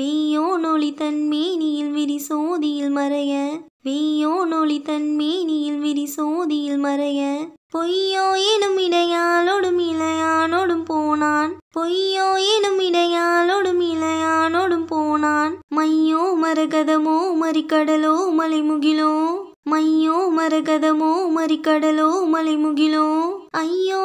வெய்யோ நொழி தன் மேனியில் விரி சோதியில் மறைய. வெய்யோ நொழி தன் மேனியில் விரி சோதியில் மறைய. பொய்யோ எனும் இடையாலோடும் இளையானோடும் போனான். பொய்யோ எனும் இடையாலோடும் இளையானோடும் போனான். மையோ மரகதமோ மறிக்கடலோ மலைமுகிலோ. மையோ மரகதமோ மறிக்கடலோ மலைமுகிலோ. ஐயோ